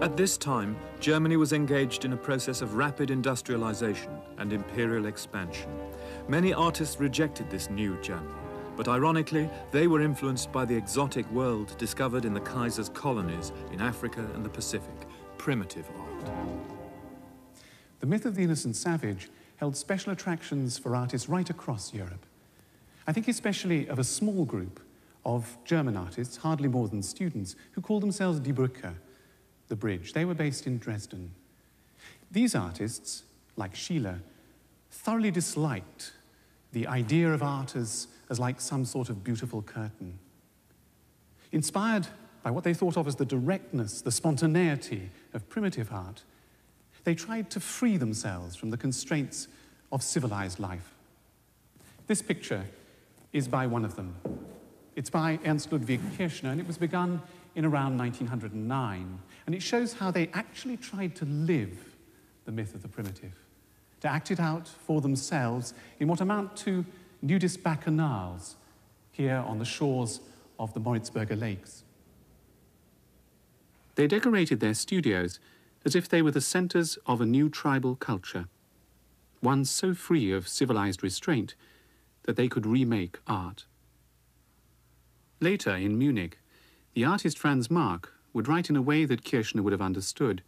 At this time, Germany was engaged in a process of rapid industrialization and imperial expansion. Many artists rejected this new Germany, but ironically, they were influenced by the exotic world discovered in the Kaiser's colonies in Africa and the Pacific, primitive art. The myth of the innocent savage held special attractions for artists right across Europe. I think especially of a small group of German artists, hardly more than students, who called themselves Die Brücke, the bridge. They were based in Dresden. These artists, like Schiele, thoroughly disliked the idea of art as, as like some sort of beautiful curtain. Inspired by what they thought of as the directness, the spontaneity of primitive art, they tried to free themselves from the constraints of civilized life. This picture is by one of them. It's by Ernst Ludwig Kirchner, and it was begun in around 1909. And it shows how they actually tried to live the myth of the primitive, to act it out for themselves in what amount to nudist bacchanals here on the shores of the Moritzburger Lakes. They decorated their studios as if they were the centers of a new tribal culture, one so free of civilized restraint that they could remake art. Later, in Munich, the artist Franz Marc would write in a way that Kirchner would have understood.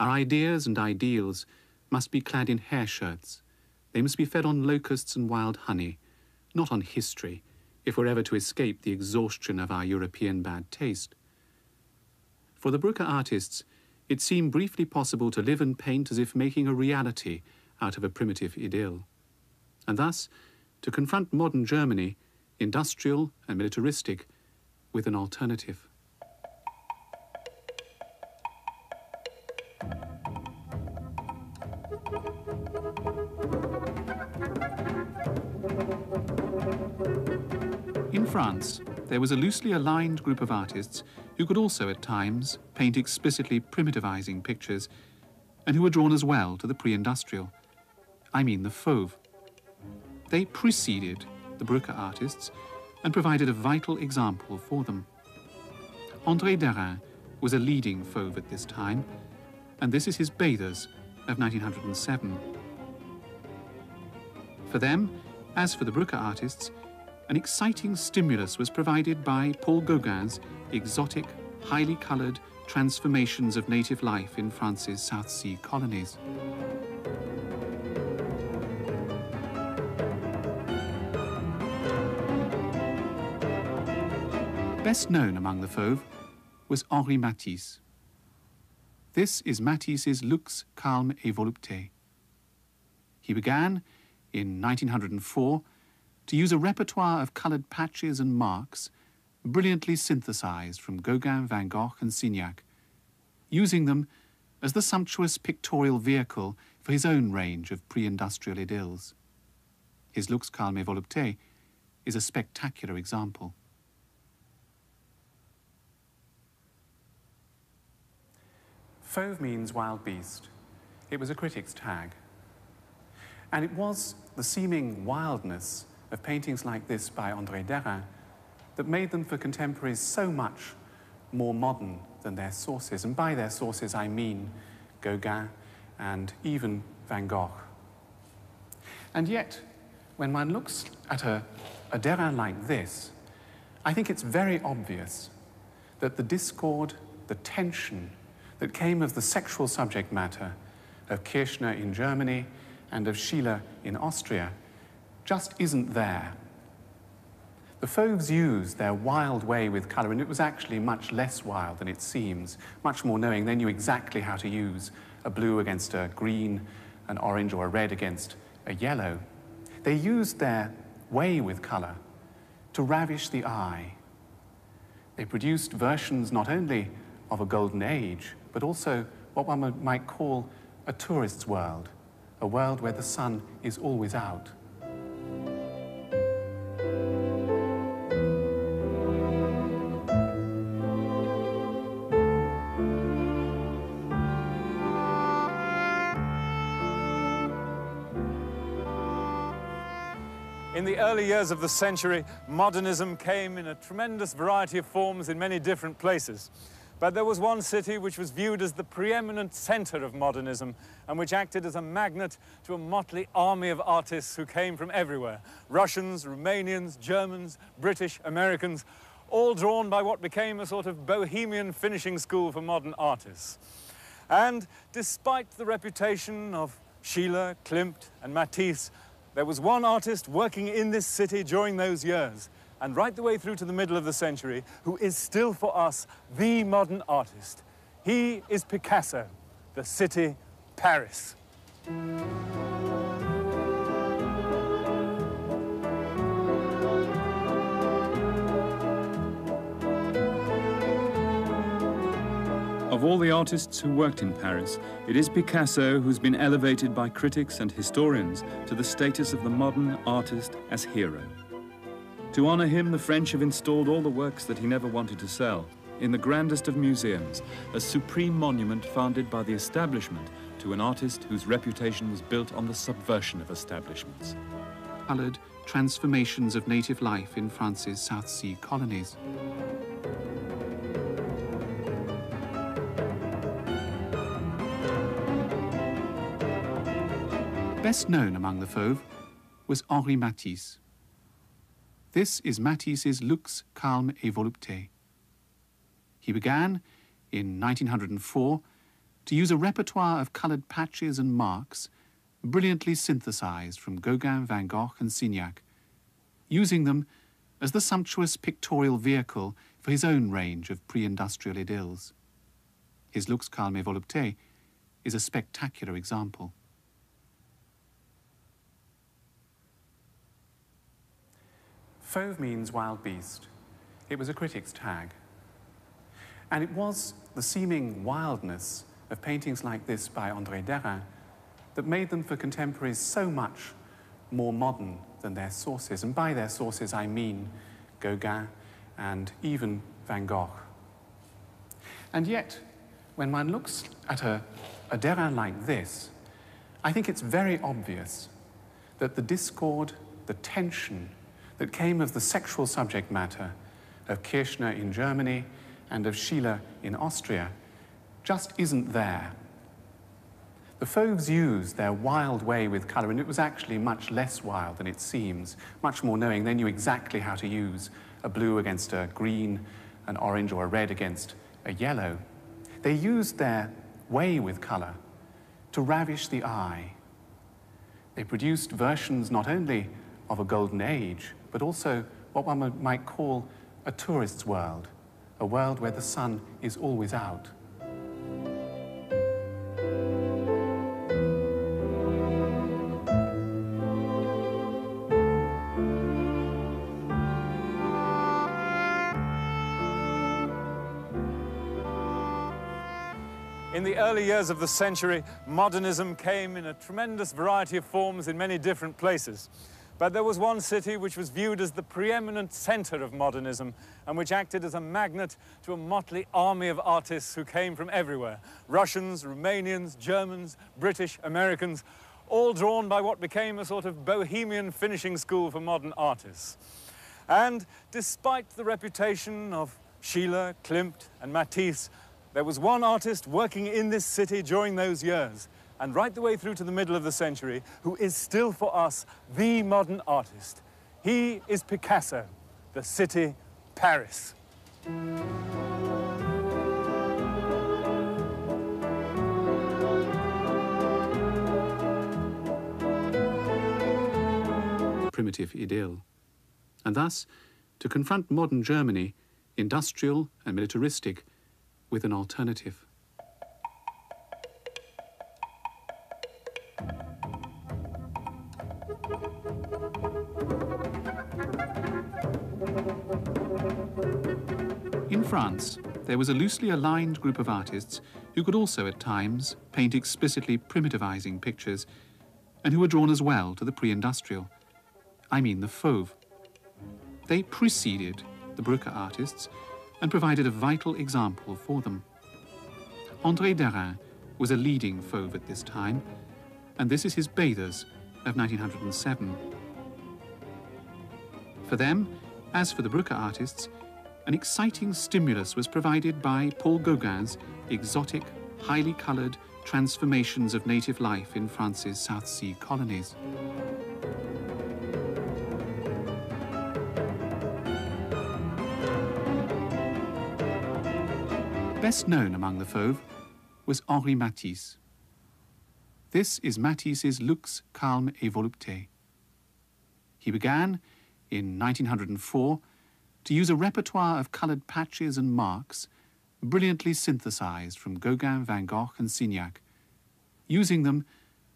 Our ideas and ideals must be clad in hair shirts. They must be fed on locusts and wild honey, not on history, if we're ever to escape the exhaustion of our European bad taste. For the Brücke artists, it seemed briefly possible to live and paint as if making a reality out of a primitive idyll. And thus, to confront modern Germany, industrial and militaristic, with an alternative. In France, there was a loosely aligned group of artists who could also at times paint explicitly primitivizing pictures and who were drawn as well to the pre-industrial. I mean the Fauve. They preceded the Brücke artists and provided a vital example for them. André Derain was a leading Fauve at this time, and this is his Bathers of 1907. For them, as for the Brücke artists, an exciting stimulus was provided by Paul Gauguin's exotic, highly coloured transformations of native life in France's South Sea colonies. Best known among the Fauve was Henri Matisse. This is Matisse's Luxe, Calme et Volupté. He began, in 1904, to use a repertoire of coloured patches and marks brilliantly synthesized from Gauguin, Van Gogh, and Signac, using them as the sumptuous pictorial vehicle for his own range of pre-industrial idylls. His Luxe Calme et Volupté is a spectacular example. Fauve means wild beast. It was a critic's tag. And it was the seeming wildness of paintings like this by André Derain that made them for contemporaries so much more modern than their sources. And by their sources, I mean Gauguin and even Van Gogh. And yet, when one looks at a, a Derain like this, I think it's very obvious that the discord, the tension, that came of the sexual subject matter of Kirchner in Germany and of Schiele in Austria just isn't there. The Fauves used their wild way with colour, and it was actually much less wild than it seems, much more knowing. They knew exactly how to use a blue against a green, an orange or a red against a yellow. They used their way with colour to ravish the eye. They produced versions not only of a golden age, but also what one might call a tourist's world, a world where the sun is always out. In the early years of the century, modernism came in a tremendous variety of forms in many different places. But there was one city which was viewed as the preeminent center of modernism and which acted as a magnet to a motley army of artists who came from everywhere. Russians, Romanians, Germans, British, Americans, all drawn by what became a sort of bohemian finishing school for modern artists. And despite the reputation of Schiele, Klimt and Matisse, there was one artist working in this city during those years and right the way through to the middle of the century, who is still for us the modern artist. He is Picasso, the city, Paris. Of all the artists who worked in Paris, it is Picasso who's been elevated by critics and historians to the status of the modern artist as hero. To honor him, the French have installed all the works that he never wanted to sell in the grandest of museums, a supreme monument founded by the establishment to an artist whose reputation was built on the subversion of establishments. Coloured transformations of native life in France's South Sea colonies. Best known among the Fauves was Henri Matisse. This is Matisse's Luxe, Calme et Volupté. He began, in 1904, to use a repertoire of coloured patches and marks brilliantly synthesized from Gauguin, Van Gogh and Signac, using them as the sumptuous pictorial vehicle for his own range of pre-industrial idylls. His Luxe, Calme et Volupté is a spectacular example. Fauve means wild beast. It was a critic's tag. And it was the seeming wildness of paintings like this by André Derain that made them for contemporaries so much more modern than their sources. And by their sources, I mean Gauguin and even Van Gogh. And yet, when one looks at a, a Derain like this, I think it's very obvious that the discord, the tension, that came of the sexual subject matter of Kirchner in Germany and of Schiele in Austria just isn't there. The Fauves used their wild way with colour, and it was actually much less wild than it seems, much more knowing. They knew exactly how to use a blue against a green, an orange or a red against a yellow. They used their way with colour to ravish the eye. They produced versions not only of a golden age, but also what one might call a tourist's world, a world where the sun is always out. In the early years of the century, modernism came in a tremendous variety of forms in many different places. But there was one city which was viewed as the preeminent center of modernism and which acted as a magnet to a motley army of artists who came from everywhere. Russians, Romanians, Germans, British, Americans, all drawn by what became a sort of bohemian finishing school for modern artists. And despite the reputation of Schiele, Klimt and Matisse, there was one artist working in this city during those years and right the way through to the middle of the century, who is still for us the modern artist. He is Picasso, the city, Paris. Primitive idyll. And thus, to confront modern Germany, industrial and militaristic, with an alternative. France, there was a loosely aligned group of artists who could also at times paint explicitly primitivizing pictures and who were drawn as well to the pre-industrial. I mean the Fauve. They preceded the Brücke artists and provided a vital example for them. André Derain was a leading Fauve at this time, and this is his Bathers of 1907. For them, as for the Brücke artists, an exciting stimulus was provided by Paul Gauguin's exotic, highly coloured transformations of native life in France's South Sea colonies. Best known among the Fauves was Henri Matisse. This is Matisse's Luxe, Calme et Volupté. He began, in 1904, to use a repertoire of coloured patches and marks brilliantly synthesized from Gauguin, Van Gogh, and Signac, using them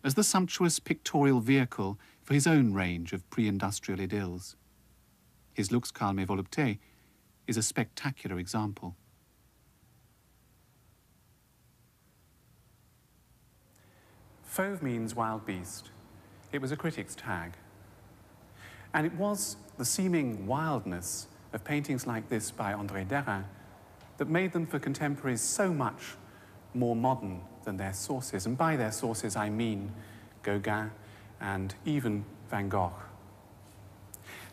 as the sumptuous pictorial vehicle for his own range of pre industrial idylls. His Luxe Calme Volupté is a spectacular example. Fauve means wild beast. It was a critic's tag. And it was the seeming wildness of paintings like this by André Derain that made them for contemporaries so much more modern than their sources. And by their sources, I mean Gauguin and even Van Gogh.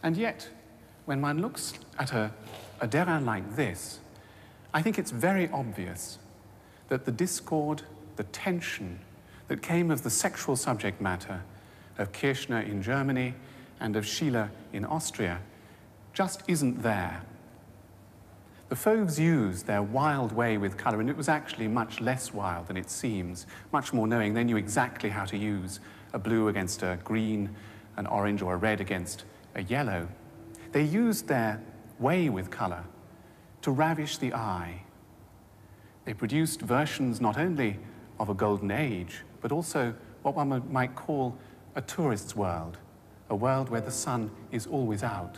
And yet, when one looks at a, a Derain like this, I think it's very obvious that the discord, the tension that came of the sexual subject matter of Kirchner in Germany and of Schiele in Austria just isn't there. The Fauves used their wild way with colour, and it was actually much less wild than it seems, much more knowing. They knew exactly how to use a blue against a green, an orange or a red against a yellow. They used their way with colour to ravish the eye. They produced versions not only of a golden age, but also what one might call a tourist's world, a world where the sun is always out.